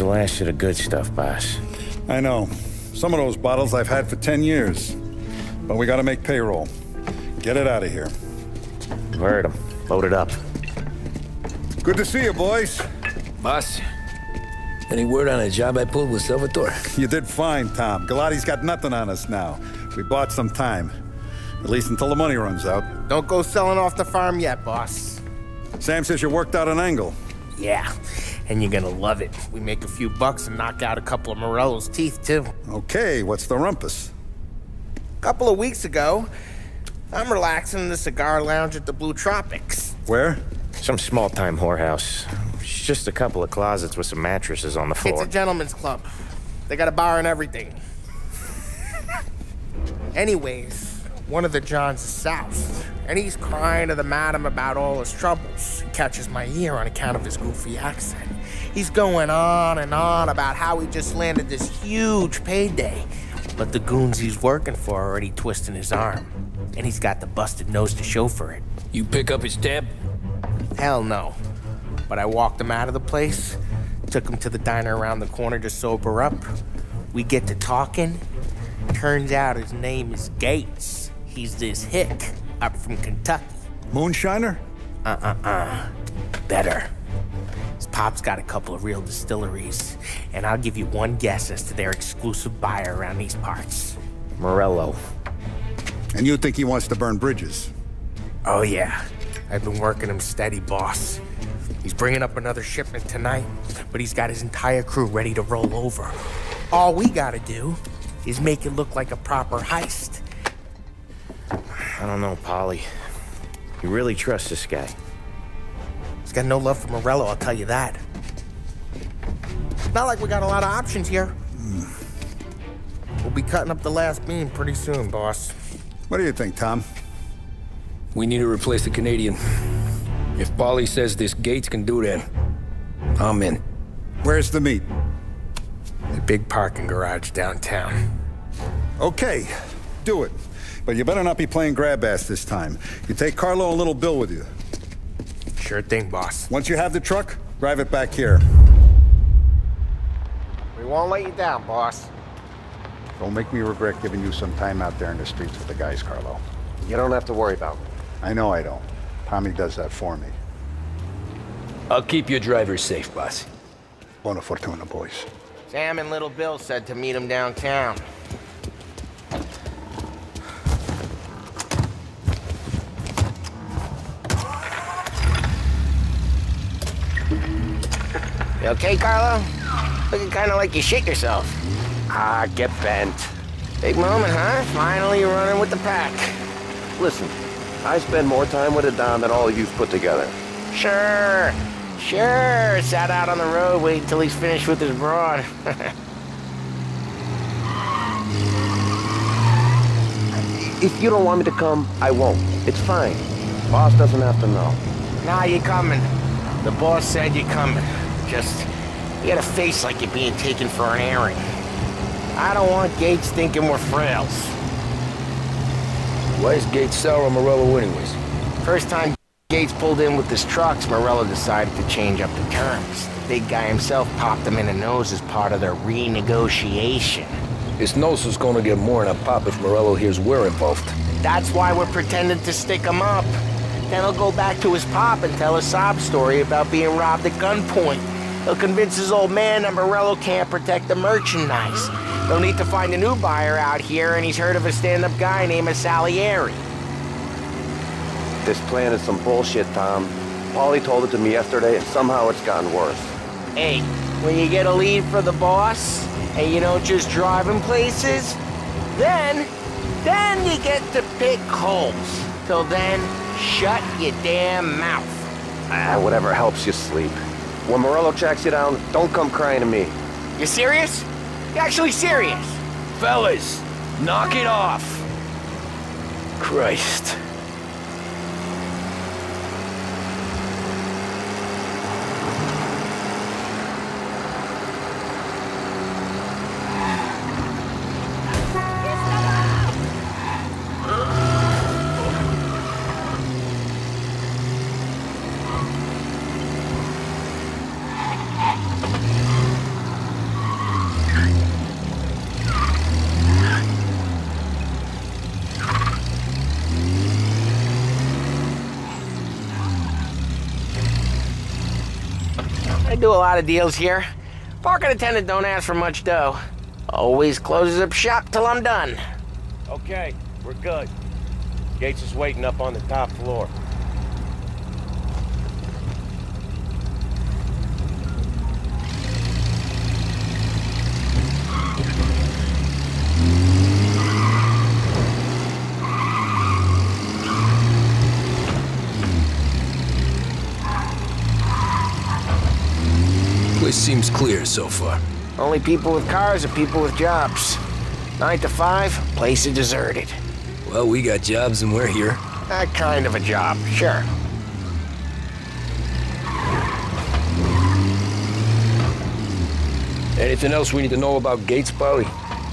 the last of the good stuff, boss. I know. Some of those bottles I've had for 10 years. But we gotta make payroll. Get it out of here. Heard him. Load it up. Good to see you, boys. Boss, any word on a job I pulled with Salvatore? You did fine, Tom. Galati's got nothing on us now. We bought some time. At least until the money runs out. Don't go selling off the farm yet, boss. Sam says you worked out an angle. Yeah, and you're gonna love it. We make a few bucks and knock out a couple of Morello's teeth, too. Okay, what's the rumpus? A couple of weeks ago, I'm relaxing in the cigar lounge at the Blue Tropics. Where? Some small-time whorehouse. It's just a couple of closets with some mattresses on the floor. It's a gentleman's club. They got a bar and everything. Anyways, one of the Johns is south, and he's crying to the madam about all his troubles. He catches my ear on account of his goofy accent. He's going on and on about how he just landed this huge payday, but the goons he's working for are already twisting his arm, and he's got the busted nose to show for it. You pick up his tab? Hell no. But I walked him out of the place, took him to the diner around the corner to sober up. We get to talking. Turns out his name is Gates. He's this hick up from Kentucky. Moonshiner? Uh-uh-uh. Better. His pop's got a couple of real distilleries, and I'll give you one guess as to their exclusive buyer around these parts. Morello. And you think he wants to burn bridges? Oh, yeah. I've been working him steady, boss. He's bringing up another shipment tonight, but he's got his entire crew ready to roll over. All we gotta do is make it look like a proper heist. I don't know, Paulie. You really trust this guy? He's got no love for Morello, I'll tell you that. Not like we got a lot of options here. We'll be cutting up the last beam pretty soon, boss. What do you think, Tom? We need to replace the Canadian. If Paulie says this Gates can do that, I'm in. Where's the meet? The big parking garage downtown. Okay, do it. But you better not be playing grab ass this time. You take Carlo and Little Bill with you. Sure thing, boss. Once you have the truck, drive it back here. We won't let you down, boss. Don't make me regret giving you some time out there in the streets with the guys, Carlo. You don't have to worry about me. I know I don't. Tommy does that for me. I'll keep your driver safe, boss. Buona fortuna, boys. Sam and Little Bill said to meet him downtown. You okay, Carlo? Looking kind of like you shit yourself. Ah, get bent. Big moment, huh? Finally running with the pack. Listen, I spend more time with a Don than all of you've put together. Sure, sure. Sat out on the road waiting till he's finished with his broad. If you don't want me to come, I won't. It's fine. Boss doesn't have to know. nah, you're coming. The boss said you're coming. Just, you had a face like you're being taken for an airing. I don't want Gates thinking we're frails. Why is Gates sour on Morello anyways? First time Gates pulled in with his trucks, Morello decided to change up the terms. The big guy himself popped him in the nose as part of their renegotiation. His nose is gonna get more than a pop if Morello hears we're involved. That's why we're pretending to stick him up. Then he'll go back to his pop and tell a sob story about being robbed at gunpoint. He'll convince his old man that Morello can't protect the merchandise. They'll need to find a new buyer out here, and he's heard of a stand-up guy named Salieri. This plan is some bullshit, Tom. Paulie told it to me yesterday, and somehow it's gotten worse. Hey, when you get a lead for the boss, and you don't just drive him places, then, then you get to pick holes. Till then, shut your damn mouth. Ah, whatever helps you sleep. When Morello tracks you down, don't come crying to me. You serious? You actually serious? Fellas, knock it off! Christ. A lot of deals here. Parking attendant don't ask for much dough. Always closes up shop till I'm done. Okay, we're good. Gates is waiting up on the top floor. Place seems clear so far. Only people with cars are people with jobs. Nine to five, place is deserted. Well, we got jobs and we're here. That kind of a job, sure. Anything else we need to know about Gates, Paulie?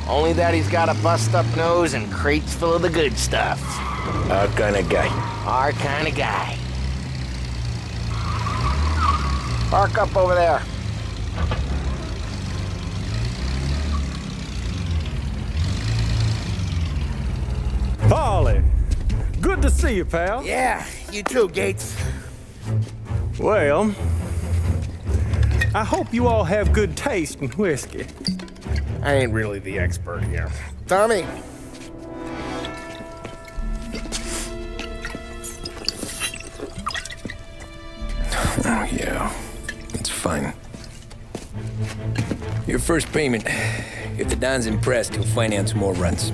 Only that he's got a bust up nose and crates full of the good stuff. Our kind of guy. Our kind of guy. Park up over there. Paulie, good to see you, pal. Yeah, you too, Gates. Well, I hope you all have good taste in whiskey. I ain't really the expert here. Tommy, Oh, yeah. It's fine. Your first payment. If the Don's impressed, he'll finance more runs.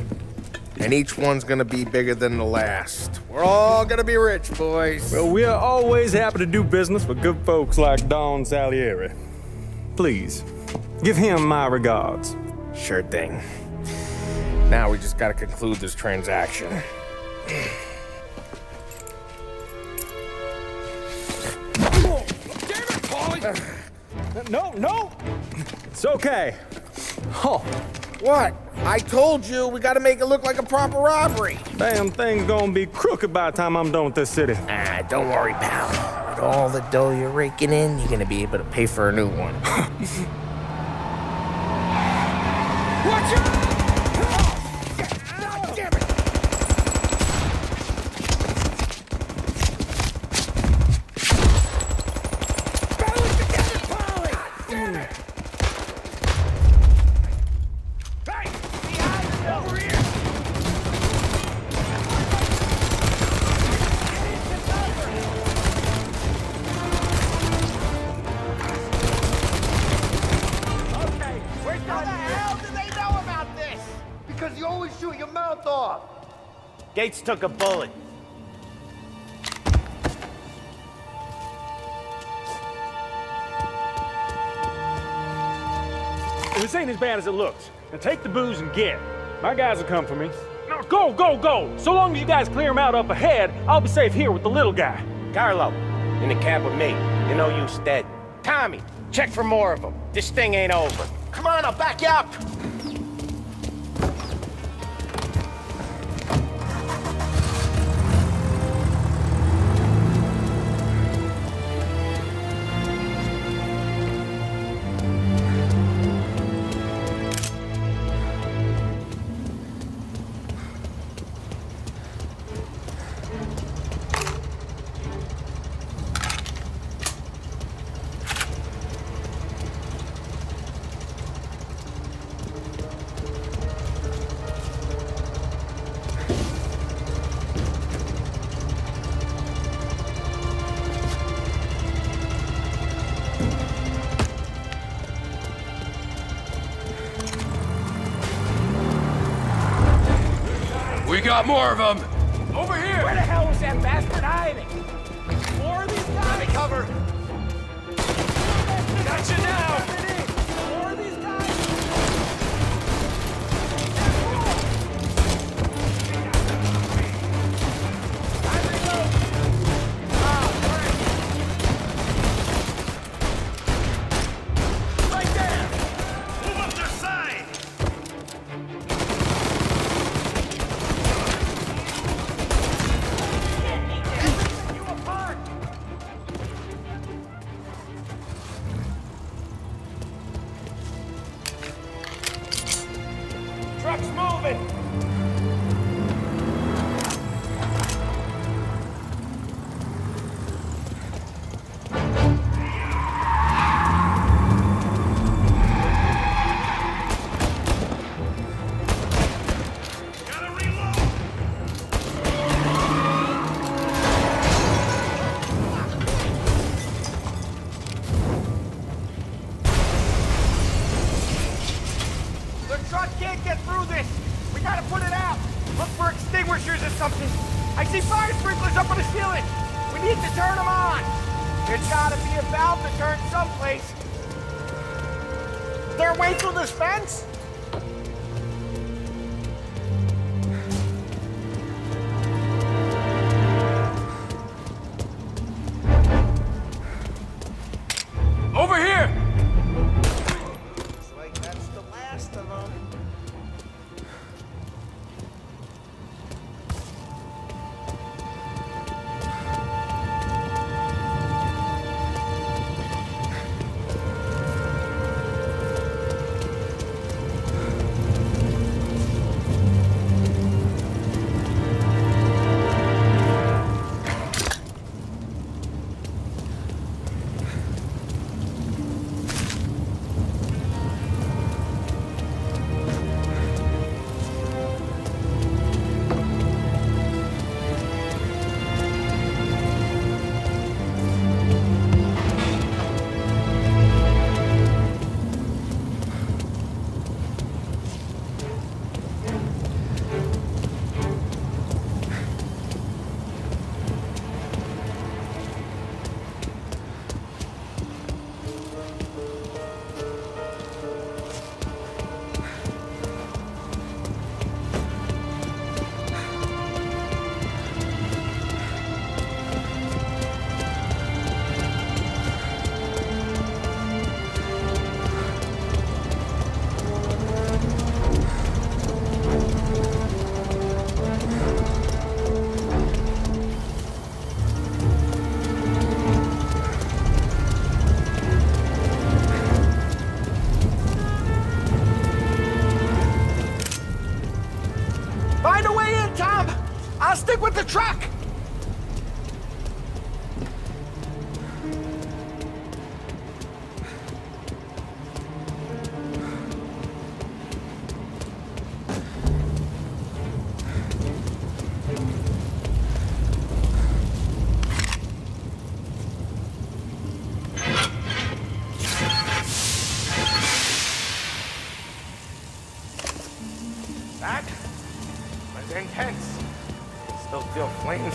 And each one's gonna be bigger than the last. We're all gonna be rich, boys. Well, we are always happy to do business with good folks like Don Salieri. Please, give him my regards. Sure thing. Now we just gotta conclude this transaction. Damn it, Paulie! No, no! It's okay. Oh, What? I told you we gotta make it look like a proper robbery. damn thing's gonna be crooked by the time I'm done with this city. Ah, don't worry, pal. With all the dough you're raking in, you're gonna be able to pay for a new one. Watch out! Took a bullet. This ain't as bad as it looks. Now take the booze and get. My guys will come for me. Now go, go, go! So long as you guys clear him out up ahead, I'll be safe here with the little guy. Carlo, in the cab with me. You know you dead. Tommy, check for more of them. This thing ain't over. Come on, I'll back you up. Got more of them! This fence? Stick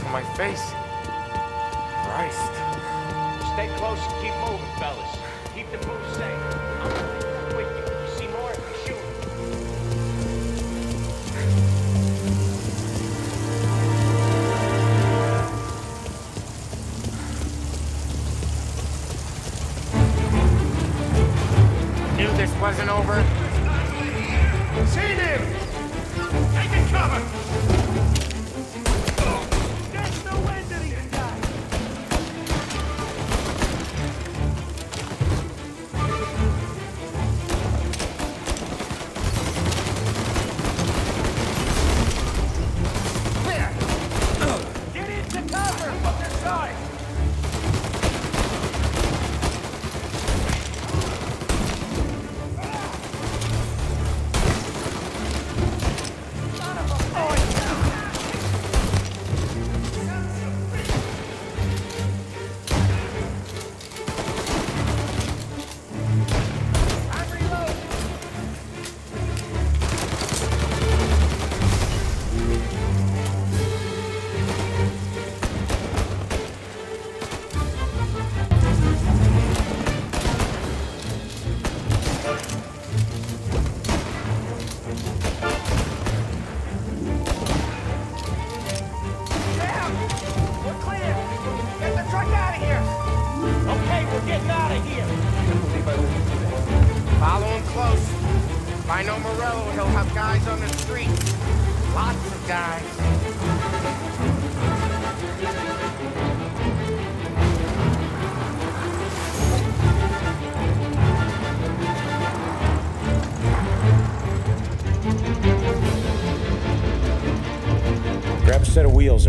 on my face. Christ. Stay close and keep moving, fellas. Keep the booze safe.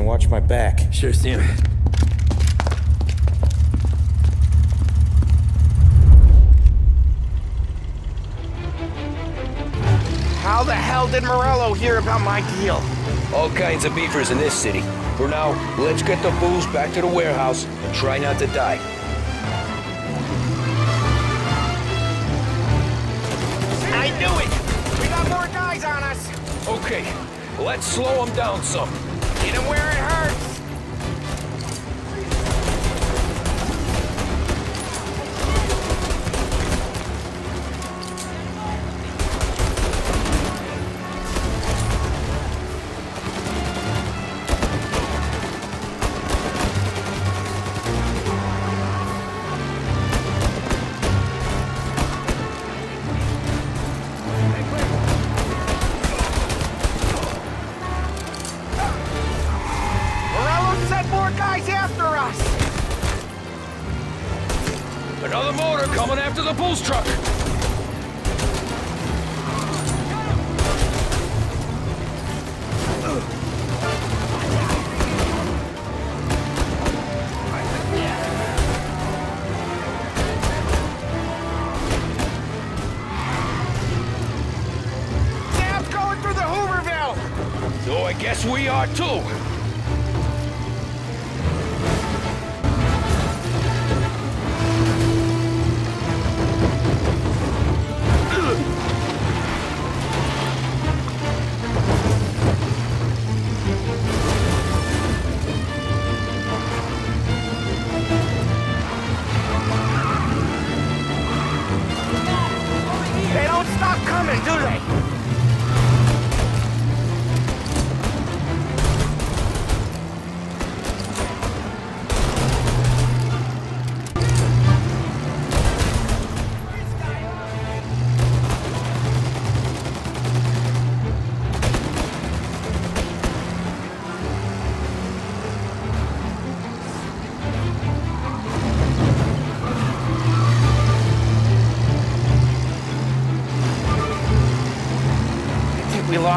Watch my back. Sure, Sam. How the hell did Morello hear about my deal? All kinds of beefers in this city. For now, let's get the booze back to the warehouse and try not to die. I knew it! We got more guys on us! Okay, Let's slow him down some. Hit him where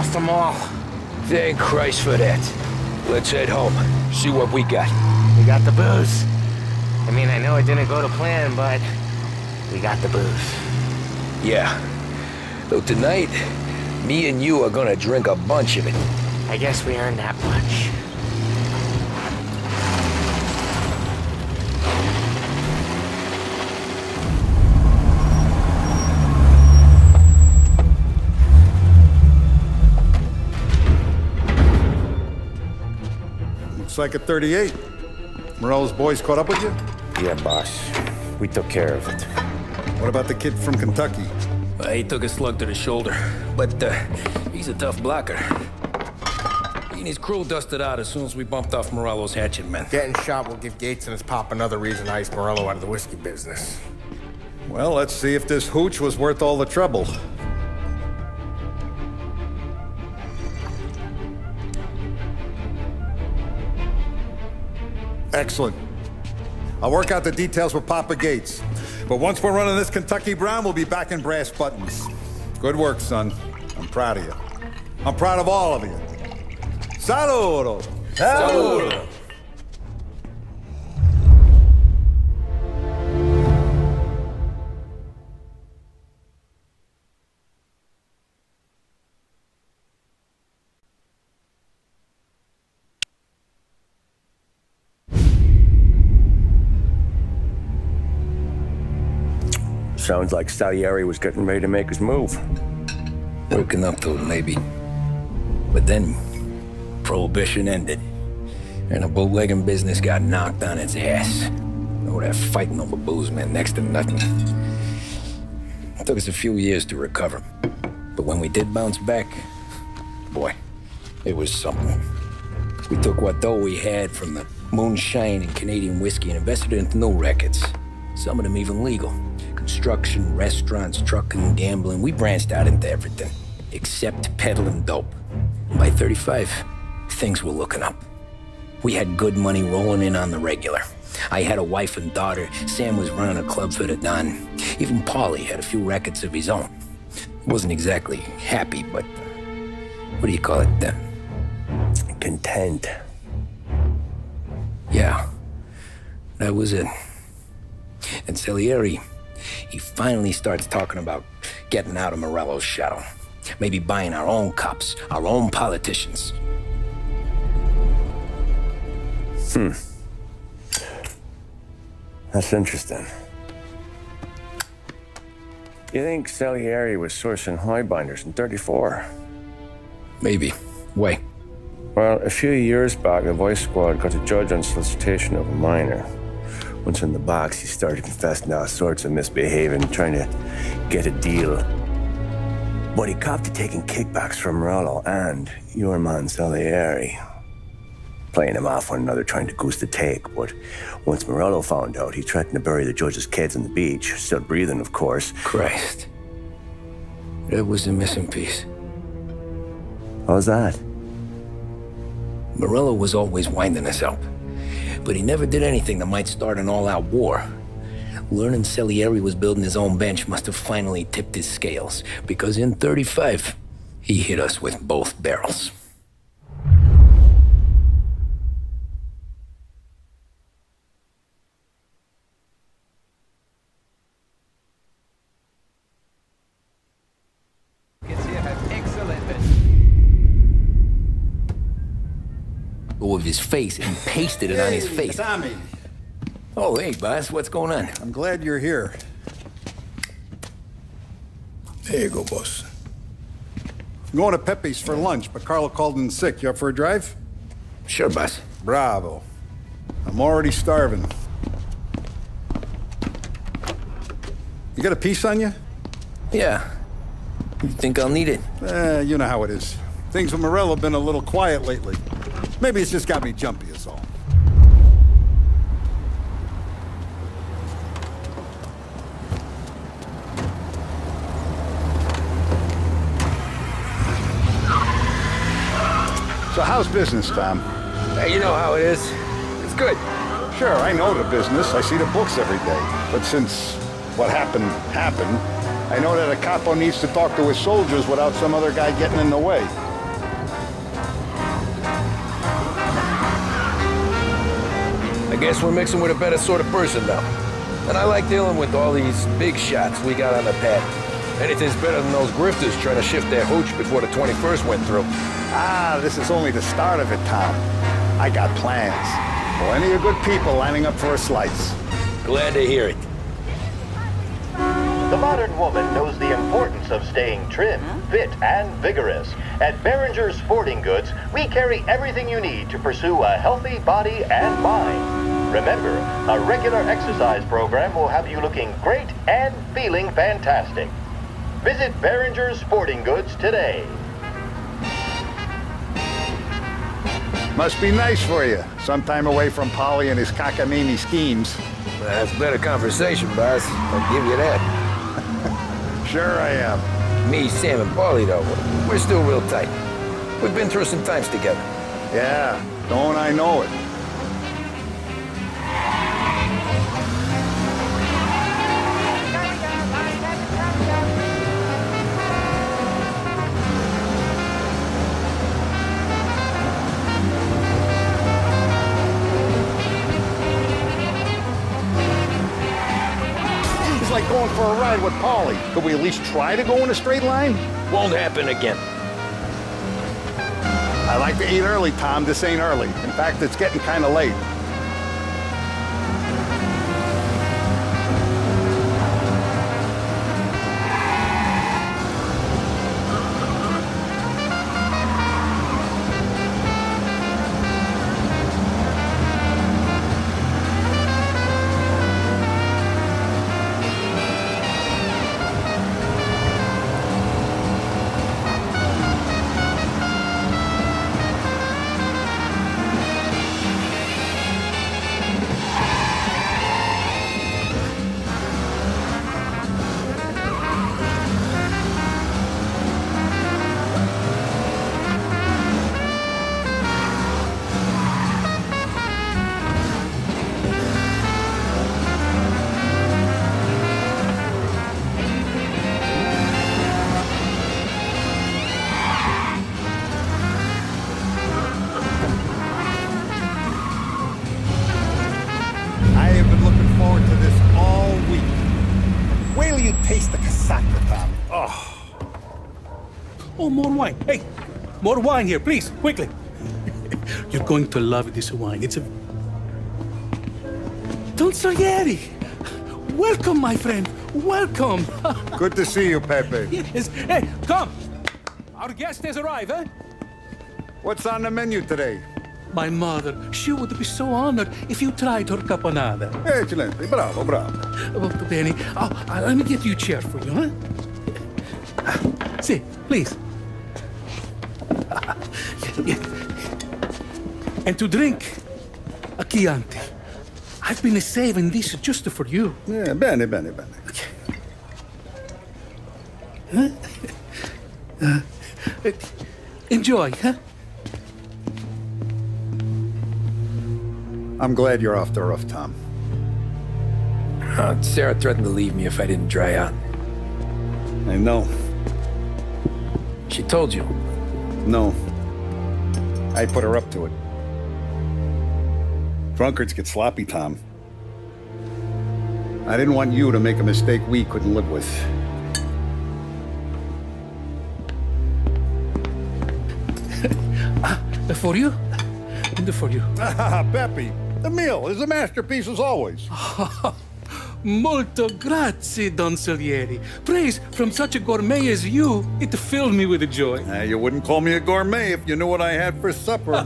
lost them all. Thank Christ for that. Let's head home. See what we got. We got the booze. I mean, I know it didn't go to plan, but we got the booze. Yeah. Though tonight, me and you are gonna drink a bunch of it. I guess we earned that much. Looks like a 38. Morello's boys caught up with you? Yeah, boss. We took care of it. What about the kid from Kentucky? Uh, he took a slug to the shoulder, but uh, he's a tough blocker. He and his crew dusted out as soon as we bumped off Morello's hatchet men. Getting shot will give Gates and his pop another reason to ice Morello out of the whiskey business. Well, let's see if this hooch was worth all the trouble. Excellent. I'll work out the details with Papa Gates. But once we're running this Kentucky Brown, we'll be back in brass buttons. Good work, son. I'm proud of you. I'm proud of all of you. Saludo! Saludo. Sounds like Salieri was getting ready to make his move. Working up to it, maybe. But then, Prohibition ended. And the bootlegging business got knocked on its ass. All that fighting over booze meant next to nothing. It took us a few years to recover. But when we did bounce back, boy, it was something. We took what dough we had from the moonshine and Canadian whiskey and invested it into new records. Some of them even legal. Construction, restaurants, trucking, gambling. We branched out into everything, except peddling dope. By 35, things were looking up. We had good money rolling in on the regular. I had a wife and daughter. Sam was running a club for the Don. Even Paulie had a few records of his own. Wasn't exactly happy, but what do you call it? Uh, Content. yeah, that was it. And Salieri, he finally starts talking about getting out of Morello's shadow. Maybe buying our own cops, our own politicians. Hmm. That's interesting. You think Salieri was sourcing highbinders in 34? Maybe. Way. Well, a few years back, the Vice Squad got a judge on solicitation of a minor. Once in the box, he started confessing all sorts of misbehaving, trying to get a deal. But he copped to taking kickbacks from Morello and your man Salieri. Playing him off one another, trying to goose the take. But once Morello found out, he threatened to bury the judge's kids on the beach. Still breathing, of course. Christ. That was the missing piece. How's that? Morello was always winding us up. But he never did anything that might start an all-out war. Learning Salieri was building his own bench must have finally tipped his scales, because in 35, he hit us with both barrels. With his face and pasted it on his face. Tommy, Oh, hey, boss, what's going on? I'm glad you're here. There you go, boss. I'm going to Pepe's for lunch, but Carlo called in sick. You up for a drive? Sure, boss. Bravo. I'm already starving. You got a piece on you? Yeah. You think I'll need it? Eh, you know how it is. Things with Morello have been a little quiet lately. Maybe it's just got me jumpy, is all. So how's business, Tom? Hey, you know how it is. It's good. Sure, I know the business. I see the books every day. But since what happened happened, I know that a capo needs to talk to his soldiers without some other guy getting in the way. Guess we're mixing with a better sort of person now. And I like dealing with all these big shots we got on the pad. Anything's better than those grifters trying to shift their hooch before the 21st went through. Ah, this is only the start of it, Tom. I got plans. Plenty of good people lining up for a slice. Glad to hear it. The modern woman knows the importance of staying trim, fit, and vigorous. At Behringer Sporting Goods, we carry everything you need to pursue a healthy body and mind. Remember, a regular exercise program will have you looking great and feeling fantastic. Visit Behringer Sporting Goods today. Must be nice for you. Some time away from Paulie and his cockamamie schemes. That's better conversation, boss. I'll give you that. Sure I am. Me, Sam, and Paulie, though, we're still real tight. We've been through some times together. Yeah, don't I know it. Like going for a ride with Paulie. Could we at least try to go in a straight line? Won't happen again. I like to eat early, Tom. This ain't early. In fact, it's getting kind of late. More wine. Hey, more wine here, please, quickly. You're going to love this wine. It's a. Don Salieri! Welcome, my friend. Welcome. good to see you, Pepe. yes. Hey, come. Our guest has arrived, eh? What's on the menu today? My mother, she would be so honored if you tried her caponata. Excelente, bravo, bravo. Molto bene. Oh, uh, let me get you a chair for you, huh? Sit, please. And to drink, a Chianti. I've been saving this just for you. Yeah, bene, bene, bene. Huh? Uh, enjoy, huh? I'm glad you're off the roof, Tom. Uh, Sarah threatened to leave me if I didn't dry out. I know. She told you? No. I put her up to it. Drunkards get sloppy, Tom. I didn't want you to make a mistake we couldn't live with. Ah, for you? And for you. Ah, Pepe, the meal is a masterpiece as always. Molto grazie, Don Salieri. Praise from such a gourmet as you, it filled me with joy. Uh, you wouldn't call me a gourmet if you knew what I had for supper.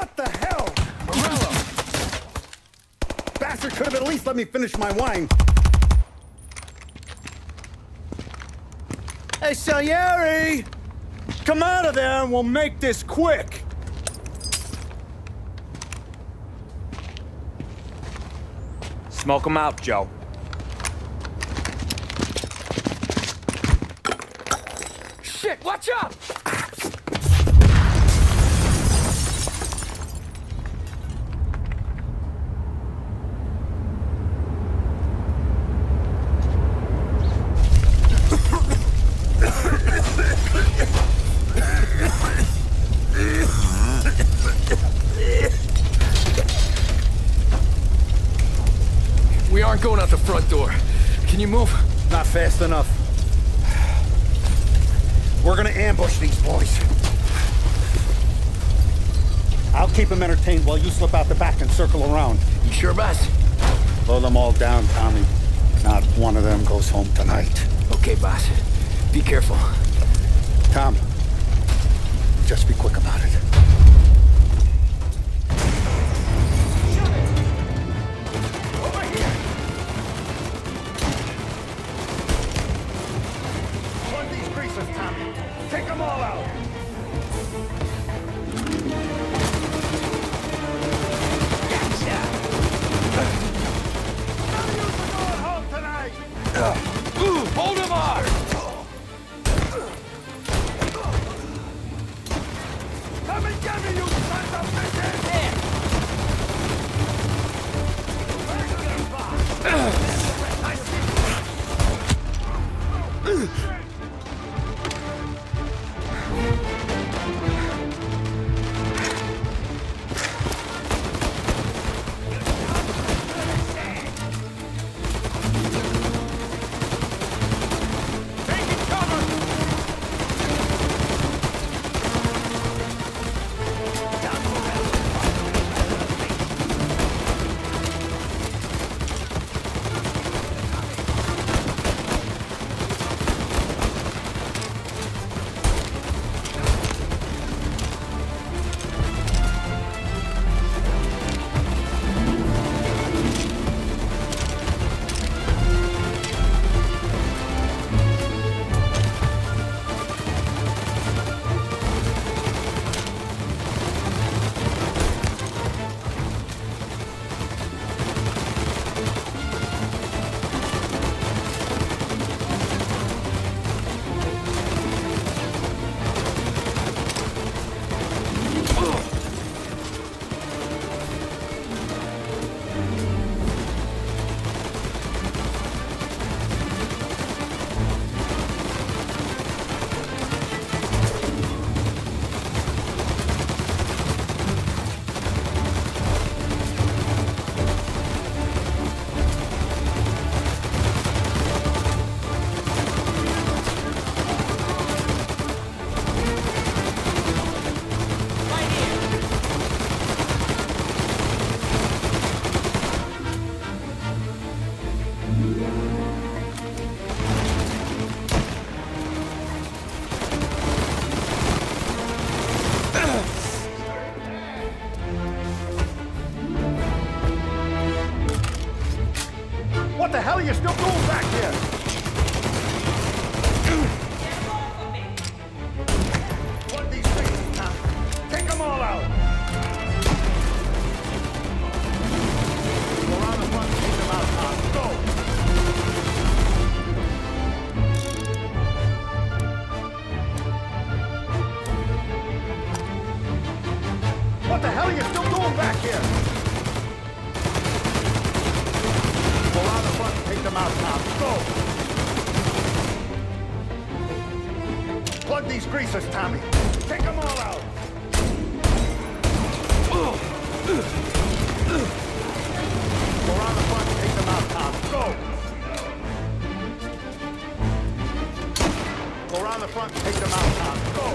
What the hell? Morello! Bastard could have at least let me finish my wine. Hey, Salieri! Come out of there and we'll make this quick. Smoke them out, Joe. Shit, watch out! Entertained while you slip out the back and circle around. You sure, boss? Blow them all down, Tommy. Not one of them goes home tonight. Okay, boss. Be careful. Tom, just be quick about it. Ooh, hold him hard! These greasers, Tommy. Take them all out. Go around the front take them out, Tom. Go! Around the front take them out, Tom. Go!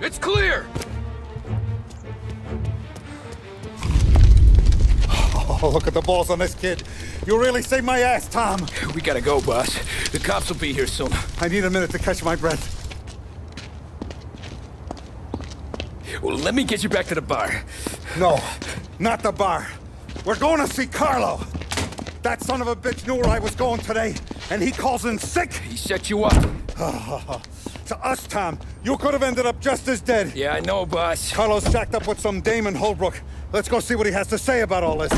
It's clear! Oh, look at the balls on this kid. You really saved my ass, Tom. We gotta go, boss. The cops will be here soon. I need a minute to catch my breath. Well, let me get you back to the bar. No, not the bar. We're going to see Carlo. That son of a bitch knew where I was going today, and he calls in sick. He set you up. to us, Tom, you could have ended up just as dead. Yeah, I know, boss. Carlo's jacked up with some Damon Holbrook. Let's go see what he has to say about all this.